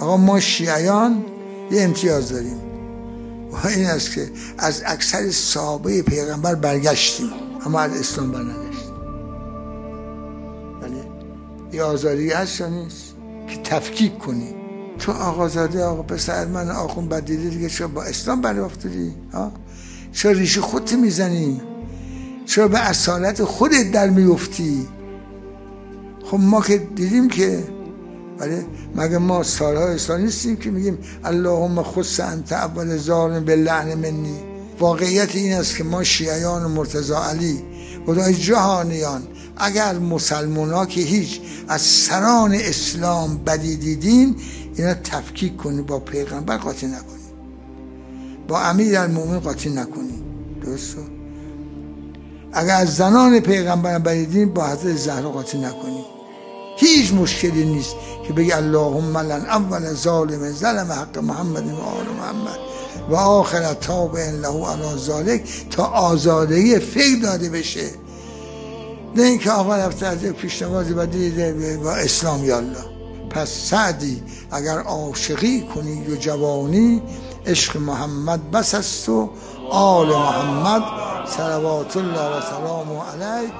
آقا ما شیعیان یه امتیاز داریم. و این است که از اکثر صحابه پیغمبر برگشتیم. اما از اسلام برنگشتیم. بله. یه آزادی هست یا نیست؟ که تفکیک کنی. تو آقازاده آقا پسر من آخون بدیدی دیگه چرا با اسلام برواختدی چرا ریشه خودت می‌زنی؟ چرا به اصالت خودت در میفتی؟ خب ما که دیدیم که بله مگه ما سالها اسلام نیستیم که میگیم اللهم خص انت اول ظالم به لعن منی. واقعیت این است که ما شیعیان و مرتضا علی خدای جهانیان اگر مسلمان ها که هیچ از سران اسلام بدی دیدین اینا تفکیک کنی با پیغمبر قاطی نکنی. با امیر المومن قاطی نکنی. درست اگر از زنان پیغمبر بدی دیدین با حضرت زهرا قاطی نکنی. هیچ مشکلی نیست که بگی اللهم لن اول ظالم ظلم حق محمد و آل محمد. و آخر تابع له علی ذالک تا آزادگی فکر داده بشه. نه اینکه آقا رفته از یک و دیده با اسلام یالله پس سعدی اگر عاشقی کنی و جوانی عشق محمد بس است و آل محمد صلوات الله و سلام علیه.